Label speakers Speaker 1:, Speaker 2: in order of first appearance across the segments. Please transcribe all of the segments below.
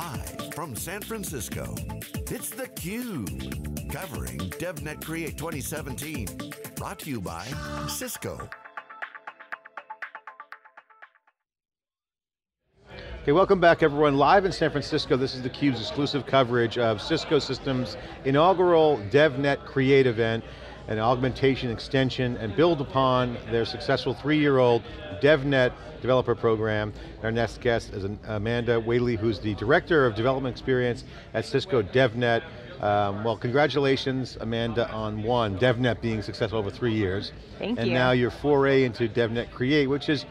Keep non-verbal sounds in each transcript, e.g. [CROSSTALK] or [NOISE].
Speaker 1: Live from San Francisco, it's theCUBE. Covering DevNet Create 2017. Brought to you by Cisco.
Speaker 2: Okay, welcome back everyone. Live in San Francisco, this is theCUBE's exclusive coverage of Cisco Systems inaugural DevNet Create event, an augmentation extension and build upon their successful three-year-old DevNet developer program. Our next guest is Amanda Whaley, who's the Director of Development Experience at Cisco DevNet. Um, well, congratulations, Amanda, on one, DevNet being successful over three years.
Speaker 3: Thank
Speaker 2: and
Speaker 3: you.
Speaker 2: And now your foray into DevNet Create, which is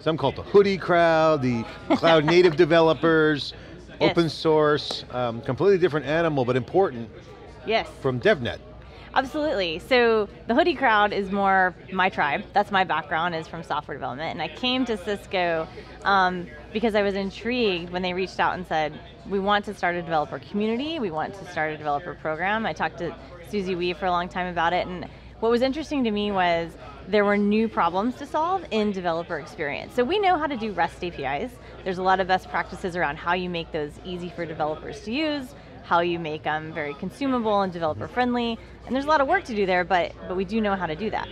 Speaker 2: some call it the hoodie crowd, the cloud native [LAUGHS] developers,
Speaker 3: yes.
Speaker 2: open source, um, completely different animal, but important
Speaker 3: yes.
Speaker 2: from DevNet.
Speaker 3: Absolutely, so the hoodie crowd is more my tribe. That's my background is from software development. And I came to Cisco um, because I was intrigued when they reached out and said, we want to start a developer community, we want to start a developer program. I talked to Susie Wee for a long time about it, and what was interesting to me was there were new problems to solve in developer experience. So we know how to do REST APIs. There's a lot of best practices around how you make those easy for developers to use, how you make them very consumable and developer friendly, and there's a lot of work to do there, but, but we do know how to do that.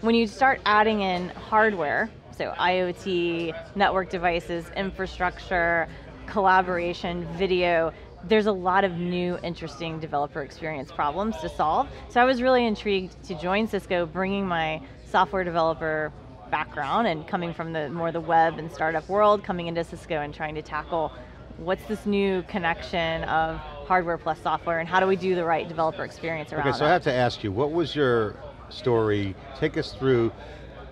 Speaker 3: When you start adding in hardware, so IoT, network devices, infrastructure, collaboration, video, there's a lot of new interesting developer experience problems to solve. So I was really intrigued to join Cisco, bringing my software developer background and coming from the more the web and startup world, coming into Cisco and trying to tackle what's this new connection of hardware plus software and how do we do the right developer experience around
Speaker 2: Okay, so
Speaker 3: that?
Speaker 2: I have to ask you, what was your story? Take us through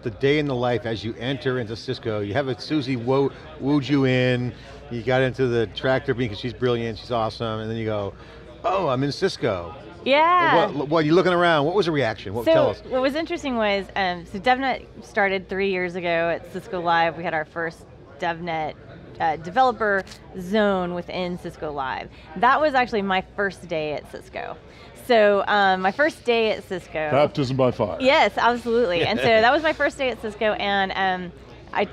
Speaker 2: the day in the life as you enter into Cisco. You have a Susie wo wooed you in, you got into the tractor because she's brilliant, she's awesome, and then you go, oh, I'm in Cisco.
Speaker 3: Yeah.
Speaker 2: What, what, you looking around, what was the reaction? What,
Speaker 3: so
Speaker 2: tell us.
Speaker 3: what was interesting was, um, so DevNet started three years ago at Cisco Live. We had our first DevNet uh, developer zone within Cisco Live. That was actually my first day at Cisco. So um, my first day at Cisco.
Speaker 4: Baptism by fire.
Speaker 3: Yes, absolutely. and so that was my first day at Cisco, and um, I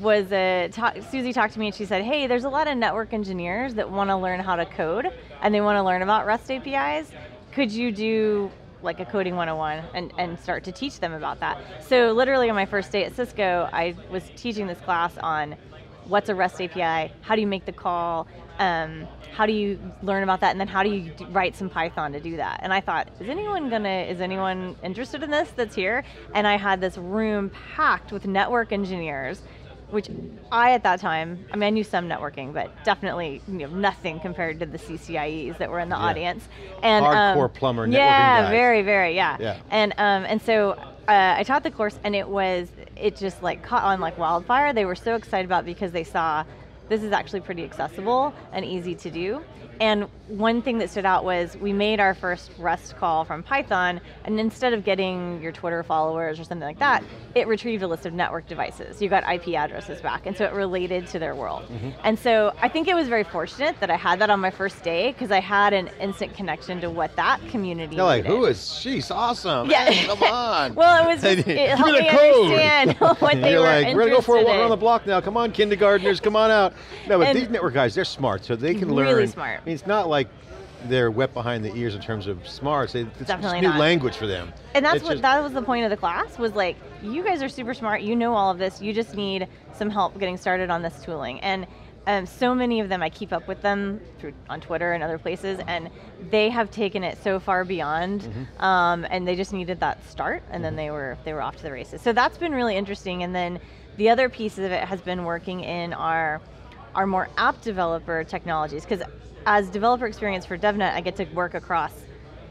Speaker 3: was uh, talk, Susie talked to me and she said, "Hey, there's a lot of network engineers that want to learn how to code and they want to learn about REST APIs. Could you do like a coding 101 and, and start to teach them about that?" So literally on my first day at Cisco, I was teaching this class on what's a REST API, how do you make the call, um, how do you learn about that, and then how do you write some Python to do that? And I thought, is anyone gonna, is anyone interested in this that's here? And I had this room packed with network engineers, which I at that time, I mean I knew some networking, but definitely you know, nothing compared to the CCIEs that were in the
Speaker 2: Yeah.
Speaker 3: audience. And
Speaker 2: Hardcore
Speaker 3: um,
Speaker 2: plumber networking
Speaker 3: Yeah,
Speaker 2: guys.
Speaker 3: very, very, yeah.
Speaker 2: Yeah.
Speaker 3: And um, and so uh, I taught the course, and it was it just like caught on like wildfire. They were so excited about because they saw this is actually pretty accessible and easy to do. And one thing that stood out was we made our first REST call from Python, and instead of getting your Twitter followers or something like that, it retrieved a list of network devices. You got IP addresses back, and so it related to their world. Mm-hmm. And so I think it was very fortunate that I had that on my first day, because I had an instant connection to what that community
Speaker 2: They're like,
Speaker 3: needed.
Speaker 2: who is she? She's awesome.
Speaker 3: Yeah.
Speaker 2: Hey, come on. [LAUGHS]
Speaker 3: Well, it was just, it helped
Speaker 2: the
Speaker 3: me
Speaker 2: code.
Speaker 3: understand [LAUGHS] what [LAUGHS] they
Speaker 2: You're
Speaker 3: were
Speaker 2: like, we're gonna go for a walk around the block now. Come on, kindergartners, come on out. No, but
Speaker 3: And-
Speaker 2: these network guys, they're smart, so they can learn.
Speaker 3: Really smart.
Speaker 2: I mean, it's not like they're wet behind the ears in terms of smarts. It's just
Speaker 3: Definitely
Speaker 2: new
Speaker 3: not.
Speaker 2: language for them.
Speaker 3: And that's
Speaker 2: It's
Speaker 3: what
Speaker 2: just-
Speaker 3: that was the point of the class was like, you guys are super smart, you know all of this, you just need some help getting started on this tooling. And um, so many of them, I keep up with them through on Twitter and other places, and they have taken it so far beyond,
Speaker 2: Mm-hmm.
Speaker 3: um, and they just needed that start, and then they were they were off to the races. So that's been really interesting. And then the other piece of it has been working in our our more app developer technologies, because as developer experience for DevNet, I get to work across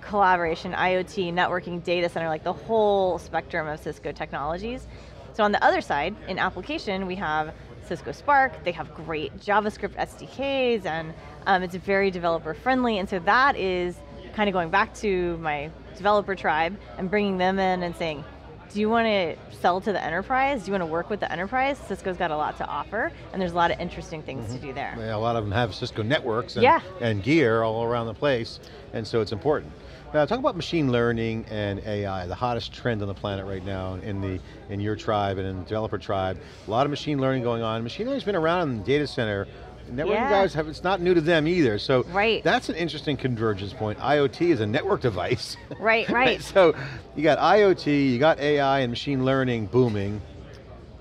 Speaker 3: collaboration, IoT, networking, data center, like the whole spectrum of Cisco technologies. So on the other side, in application, we have Cisco Spark, they have great JavaScript SDKs, and um, it's very developer friendly, and so that is kind of going back to my developer tribe and bringing them in and saying, do you want to sell to the enterprise? Do you want to work with the enterprise? Cisco's got a lot to offer, and there's a lot of interesting things to mm-hmm. do there.
Speaker 2: Yeah, a lot of them have Cisco networks and,
Speaker 3: Yeah.
Speaker 2: and gear all around the place, and so it's important. Now talk about machine learning and AI, the hottest trend on the planet right now in the in your tribe and in the developer tribe. A lot of machine learning going on. Machine learning's been around in the data center networking
Speaker 3: Yeah.
Speaker 2: guys have, it's not new to them either. So
Speaker 3: Right.
Speaker 2: that's an interesting convergence point. IoT is a network device. [LAUGHS]
Speaker 3: Right, right. [LAUGHS]
Speaker 2: so you got IoT, you got AI and machine learning booming.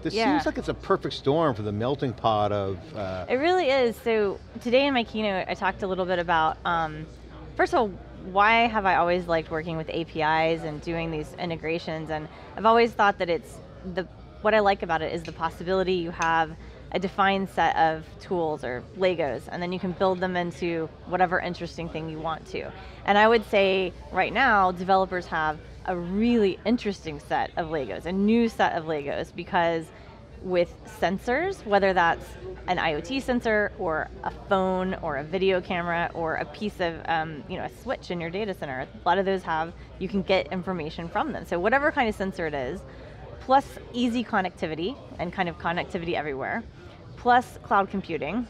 Speaker 2: This
Speaker 3: Yeah.
Speaker 2: seems like it's a perfect storm for the melting pot of, uh,
Speaker 3: It really is. So today in my keynote, I talked a little bit about, um, first of all, why have I always liked working with APIs and doing these integrations? And I've always thought that it's the what I like about it is the possibility you have a defined set of tools or Legos, and then you can build them into whatever interesting thing you want to. And I would say right now, developers have a really interesting set of Legos, a new set of Legos, because with sensors, whether that's an IoT sensor or a phone or a video camera or a piece of, um, you know, a switch in your data center. A lot of those have, you can get information from them. So whatever kind of sensor it is, plus easy connectivity and kind of connectivity everywhere, plus cloud computing,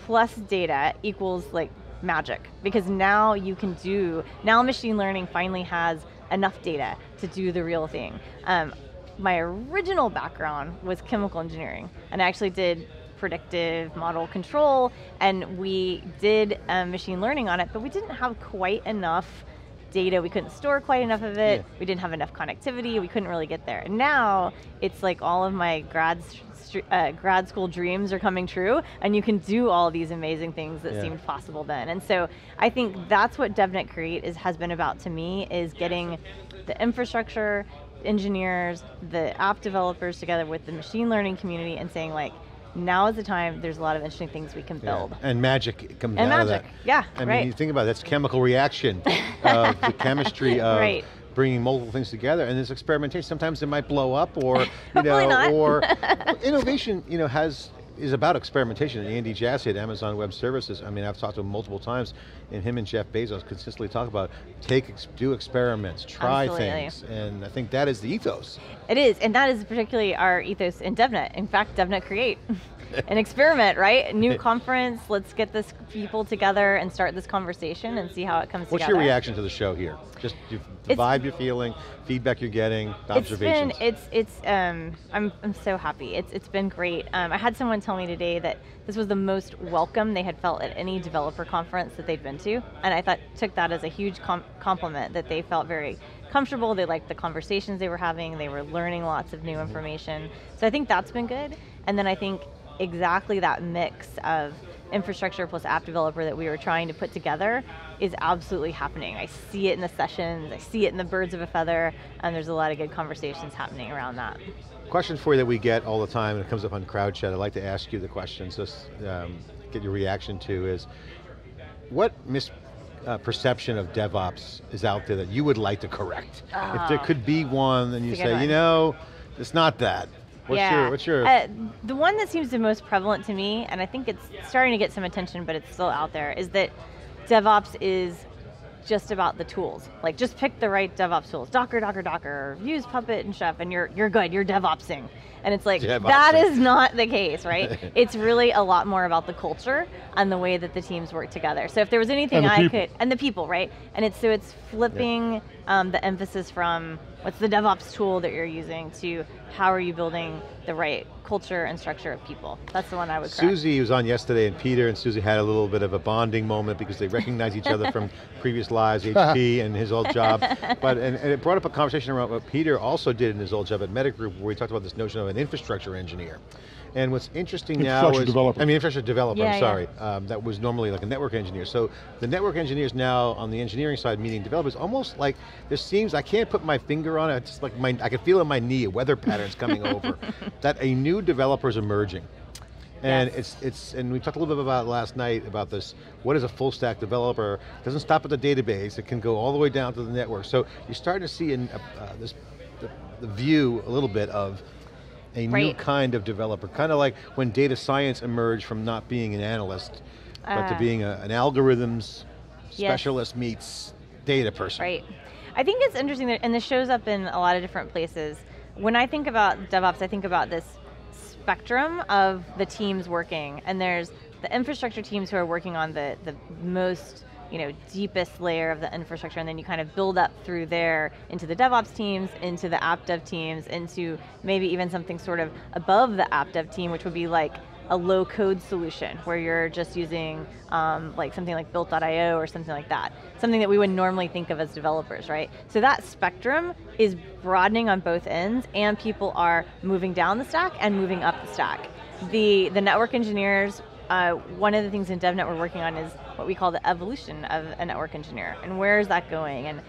Speaker 3: plus data equals like magic. Because now you can do now machine learning finally has enough data to do the real thing. Um, my original background was chemical engineering and i actually did predictive model control and we did um, machine learning on it but we didn't have quite enough data we couldn't store quite enough of it
Speaker 2: Yeah.
Speaker 3: we didn't have enough connectivity we couldn't really get there and now it's like all of my grad uh, grad school dreams are coming true and you can do all these amazing things that
Speaker 2: Yeah.
Speaker 3: seemed possible then and so i think that's what devnet create is has been about to me is getting the infrastructure engineers the app developers together with the machine learning community and saying like now is the time there's a lot of interesting things we can
Speaker 2: yeah.
Speaker 3: build
Speaker 2: and magic comes
Speaker 3: And
Speaker 2: out
Speaker 3: magic,
Speaker 2: of that.
Speaker 3: yeah,
Speaker 2: I
Speaker 3: right.
Speaker 2: mean, you think about it, that's chemical reaction [LAUGHS] of the chemistry of
Speaker 3: Right.
Speaker 2: bringing multiple things together, and this experimentation. Sometimes it might blow up, or [LAUGHS] you know, or [LAUGHS] innovation. You know, has is about experimentation. And Andy Jassy at Amazon Web Services. I mean, I've talked to him multiple times, and him and Jeff Bezos consistently talk about take, do experiments, try
Speaker 3: Absolutely.
Speaker 2: things, and I think that is the ethos.
Speaker 3: It is, and that is particularly our ethos in DevNet. In fact, DevNet Create, [LAUGHS] an experiment, right? New [LAUGHS] conference. Let's get this people together and start this conversation and see how it comes
Speaker 2: What's
Speaker 3: together.
Speaker 2: your reaction to the show here? Just the
Speaker 3: It's-
Speaker 2: vibe you're feeling, feedback you're getting, observations.
Speaker 3: It's been, it's, it's. Um, I'm, I'm so happy. It's, it's been great. Um, I had someone tell me today that this was the most welcome they had felt at any developer conference that they'd been to, and I thought took that as a huge com- compliment that they felt very comfortable. They liked the conversations they were having. They were learning lots of new information. So I think that's been good. And then I think exactly that mix of infrastructure plus app developer that we were trying to put together is absolutely happening. I see it in the sessions, I see it in the birds of a feather, and there's a lot of good conversations happening around that.
Speaker 2: Question for you that we get all the time, and it comes up on crowd chat. I'd like to ask you the questions, just um, get your reaction to is, what misperception of DevOps is out there that you would like to correct? If there
Speaker 3: Oh.
Speaker 2: could be one, then you
Speaker 3: It's a good
Speaker 2: say, you know, it's not that. What's
Speaker 3: yeah.
Speaker 2: your, what's your,
Speaker 3: Uh, the one that seems the most prevalent to me, and I think it's starting to get some attention, but it's still out there, is that DevOps is just about the tools. Like just pick the right DevOps tools. Docker, Docker, Docker, use Puppet and Chef, and you're you're good, you're DevOpsing. And it's like that
Speaker 2: DevOpsing.
Speaker 3: is not the case, right? [LAUGHS] it's really a lot more about the culture and the way that the teams work together. So if there was anything I
Speaker 4: people.
Speaker 3: could and the people, right? And it's so it's flipping um, the emphasis from what's the DevOps tool that you're using to how are you building the right culture and structure of people. That's the one I would correct.
Speaker 2: Susie was on yesterday, and Peter and Susie had a little bit of a bonding moment because they recognize each other from [LAUGHS] previous lives, [LAUGHS] HP and his old job. [LAUGHS] But and, and it brought up a conversation around what Peter also did in his old job at Metagroup, where we talked about this notion of an infrastructure engineer. And what's interesting now is,
Speaker 4: developer.
Speaker 2: I mean, infrastructure developer.
Speaker 3: Yeah,
Speaker 2: I'm
Speaker 3: yeah.
Speaker 2: sorry, um, that was normally like a network engineer. So the network engineers now on the engineering side meeting developers, almost like there seems I can't put my finger on it. It's just like my I can feel in my knee weather patterns coming [LAUGHS] over. That a new developer is emerging. And
Speaker 3: Yes.
Speaker 2: it's it's and we talked a little bit about last night about this. What is a full stack developer? It doesn't stop at the database. It can go all the way down to the network. So you're starting to see in uh, this the, the view a little bit of a new kind of developer, kind of like when data science emerged from not being an analyst, but to
Speaker 3: Uh,
Speaker 2: being a, an algorithms
Speaker 3: Yes.
Speaker 2: specialist meets data person.
Speaker 3: Right. I think it's interesting that, and this shows up in a lot of different places. When I think about DevOps, I think about this spectrum of the teams working, and there's the infrastructure teams who are working on the the most you know deepest layer of the infrastructure, and then you kind of build up through there into the DevOps teams, into the app dev teams, into maybe even something sort of above the app dev team, which would be like a low code solution where you're just using um, like something like built.io or something like that. Something that we would normally think of as developers, right? So that spectrum is broadening on both ends and people are moving down the stack and moving up the stack. The, the network engineers, uh, one of the things in DevNet we're working on is what we call the evolution of a network engineer and where is that going? And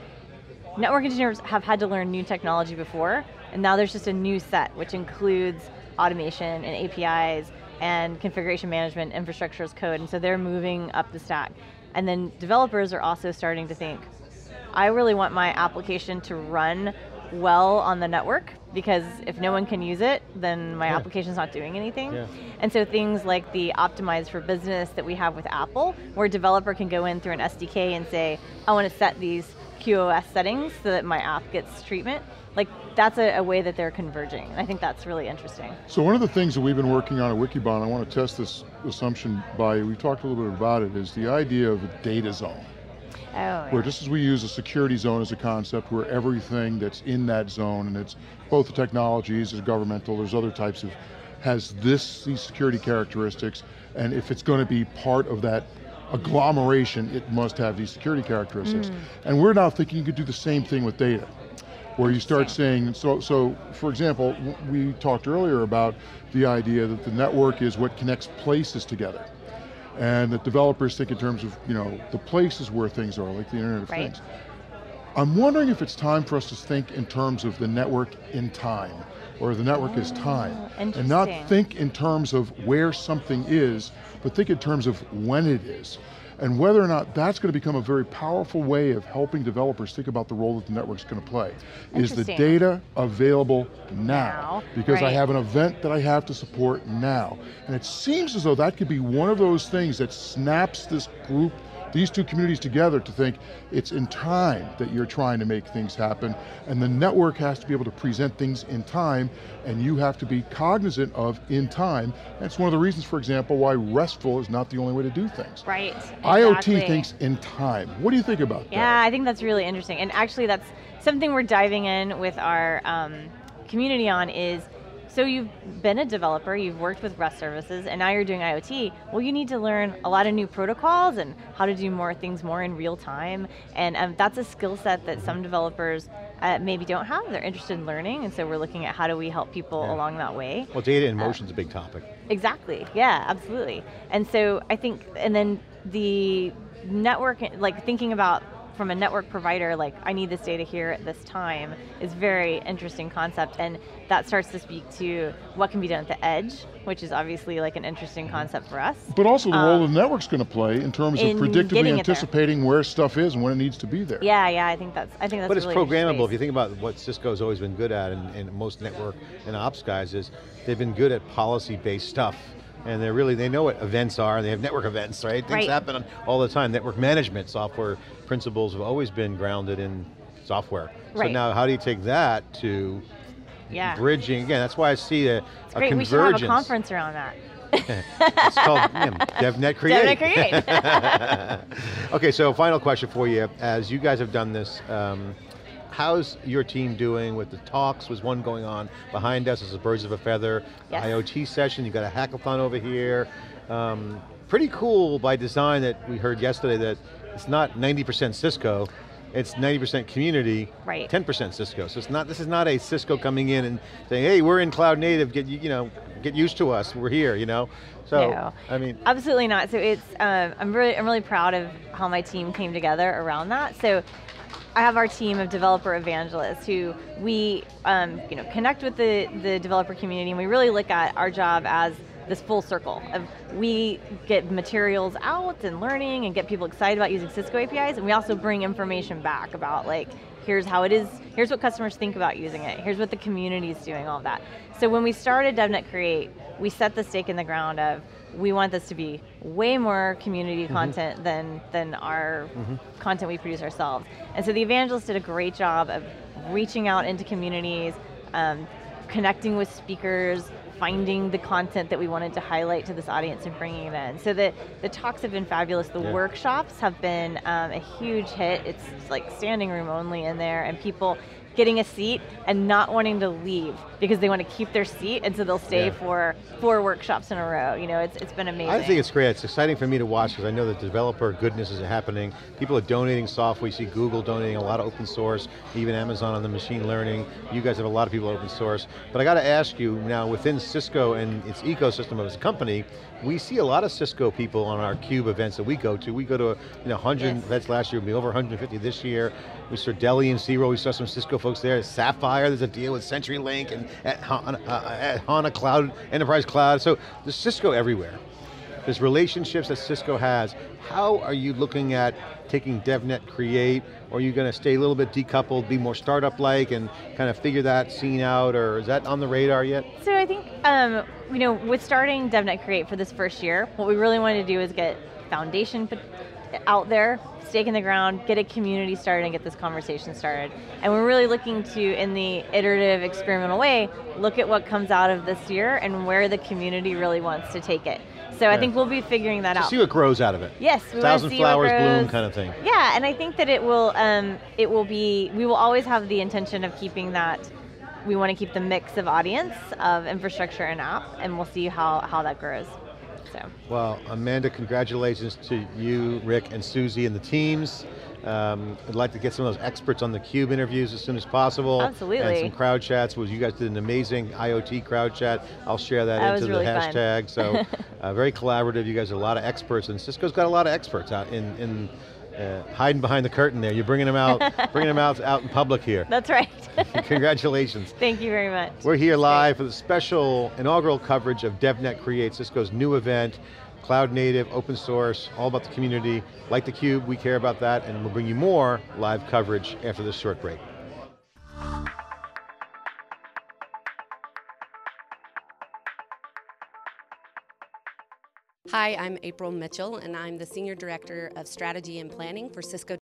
Speaker 3: network engineers have had to learn new technology before and now there's just a new set which includes automation and APIs and configuration management, infrastructure as code, and so they're moving up the stack. And then developers are also starting to think, I really want my application to run well on the network because if no one can use it, then my yeah. application's not doing anything. Yeah. And so things like the optimize for business that we have with Apple, where a developer can go in through an SDK and say, I want to set these QoS settings so that my app gets treatment like that's a, a, way that they're converging. And I think that's really interesting.
Speaker 4: So one of the things that we've been working on at Wikibon, I want to test this assumption by, we talked a little bit about it, is the idea of a data zone.
Speaker 3: Oh, yeah.
Speaker 4: Where just as we use a security zone as a concept, where everything that's in that zone, and it's both the technologies, there's governmental, there's other types of, has this, these security characteristics, and if it's going to be part of that agglomeration, it must have these security characteristics. Mm. And we're now thinking you could do the same thing with data where you start saying, so, so for example, we talked earlier about the idea that the network is what connects places together. And that developers think in terms of, you know, the places where things are, like the Internet of right. Things. I'm wondering if it's time for us to think in terms of the network in time, or the network oh, is time. Oh, and not think in terms of where something is, but think in terms of when it is and whether or not that's going to become a very powerful way of helping developers think about the role that the network's going to play. Is the data available now?
Speaker 3: now
Speaker 4: because
Speaker 3: right. I
Speaker 4: have an event that I have to support now. And it seems as though that could be one of those things that snaps this group these two communities together to think it's in time that you're trying to make things happen, and the network has to be able to present things in time, and you have to be cognizant of in time. That's one of the reasons, for example, why RESTful is not the only way to do things.
Speaker 3: Right,
Speaker 4: exactly. IoT thinks in time. What do you think about
Speaker 3: yeah, that? Yeah, I think that's really interesting, and actually that's something we're diving in with our um, community on is so you've been a developer, you've worked with REST services, and now you're doing IoT. Well, you need to learn a lot of new protocols and how to do more things more in real time. And um, that's a skill set that some developers uh, maybe don't have. They're interested in learning, and so we're looking at how do we help people yeah. along that way.
Speaker 2: Well, data in motion is uh, a big topic.
Speaker 3: Exactly. Yeah, absolutely. And so I think, and then the network, like thinking about from a network provider, like I need this data here at this time, is very interesting concept, and that starts to speak to what can be done at the edge, which is obviously like an interesting concept for us.
Speaker 4: But also the um, role the network's going to play in terms in of predictably anticipating where stuff is and when it needs to be there.
Speaker 3: Yeah, yeah, I think that's I think that's.
Speaker 2: But it's
Speaker 3: really
Speaker 2: programmable. If you think about what Cisco's always been good at, and, and most network and ops guys is they've been good at policy-based stuff and they're really, they know what events are, and they have network events, right? Things
Speaker 3: right.
Speaker 2: happen all the time. Network management software principles have always been grounded in software.
Speaker 3: Right.
Speaker 2: So now how do you take that to
Speaker 3: yeah.
Speaker 2: bridging, again, that's why I see a,
Speaker 3: a great.
Speaker 2: convergence.
Speaker 3: We should have a conference around that. [LAUGHS]
Speaker 2: it's called yeah, DevNet Create.
Speaker 3: DevNet
Speaker 2: Create. [LAUGHS] okay, so final question for you. As you guys have done this, um, how's your team doing with the talks? Was one going on behind us as a birds of a feather
Speaker 3: yes.
Speaker 2: IoT session. You got a hackathon over here. Um, pretty cool by design that we heard yesterday that it's not 90% Cisco, it's 90% community, 10% Cisco. So it's not, this is not a Cisco coming in and saying, hey, we're in cloud native, get, you know, get used to us, we're here, you know? So,
Speaker 3: no,
Speaker 2: I mean.
Speaker 3: Absolutely not, so it's, um, I'm, really, I'm really proud of how my team came together around that. So I have our team of developer evangelists who we um, you know, connect with the, the developer community and we really look at our job as this full circle of we get materials out and learning and get people excited about using Cisco APIs and we also bring information back about like here's how it is, here's what customers think about using it, here's what the community is doing, all of that. So when we started DevNet Create, we set the stake in the ground of we want this to be way more community mm-hmm. content than than our mm-hmm. content we produce ourselves. And so the evangelists did a great job of reaching out into communities, um, connecting with speakers, finding the content that we wanted to highlight to this audience and bringing it in. So the, the talks have been fabulous. The yeah. workshops have been um, a huge hit. It's like standing room only in there and people getting a seat and not wanting to leave because they want to keep their seat and so they'll stay
Speaker 2: Yeah.
Speaker 3: for four workshops in a row. You know, it's, it's been amazing.
Speaker 2: I think it's great. It's exciting for me to watch because I know that developer goodness is happening. People are donating software. You see Google donating a lot of open source, even Amazon on the machine learning. You guys have a lot of people open source. But I got to ask you now, within Cisco and its ecosystem of its company, we see a lot of Cisco people on our CUBE events that we go to. We go to you know 100
Speaker 3: Yes.
Speaker 2: events last year, we'll be over 150 this year. We saw Deli and Zero, we saw some Cisco folks there. Sapphire, there's a deal with CenturyLink and at, Han- uh, at HANA Cloud, Enterprise Cloud. So there's Cisco everywhere. There's relationships that Cisco has. How are you looking at taking DevNet Create, or are you going to stay a little bit decoupled, be more startup-like, and kind of figure that scene out, or is that on the radar yet?
Speaker 3: So I think, um, you know, with starting DevNet Create for this first year, what we really wanted to do is get foundation out there, stake in the ground, get a community started and get this conversation started. And we're really looking to, in the iterative, experimental way, look at what comes out of this year and where the community really wants to take it. So I think we'll be figuring that
Speaker 2: To
Speaker 3: out.
Speaker 2: see what grows out of it.
Speaker 3: Yes, we
Speaker 2: Thousand flowers bloom kind of thing.
Speaker 3: Yeah, and I think that it will um, it will be we will always have the intention of keeping that we want to keep the mix of audience of infrastructure and app and we'll see how, how that grows. So
Speaker 2: Well, Amanda, congratulations to you, Rick, and Susie and the teams. Um, I'd like to get some of those experts on the CUBE interviews as soon as possible.
Speaker 3: Absolutely.
Speaker 2: And some crowd chats, was you guys did an amazing IoT crowd chat. I'll share that,
Speaker 3: That
Speaker 2: into
Speaker 3: was really
Speaker 2: the
Speaker 3: fun.
Speaker 2: hashtag. So [LAUGHS] uh, very collaborative, you guys are a lot of experts, and Cisco's got a lot of experts out in, in uh, hiding behind the curtain there. You're bringing them out, [LAUGHS] bringing them out, out in public here.
Speaker 3: that's right. [LAUGHS]
Speaker 2: Congratulations.
Speaker 3: Thank you very much.
Speaker 2: We're here live for the special inaugural coverage of DevNet Create, Cisco's new event, cloud native, open source, all about the community. Like theCUBE, we care about that, and we'll bring you more live coverage after this short break.
Speaker 5: Hi, I'm April Mitchell, and I'm the Senior Director of Strategy and Planning for Cisco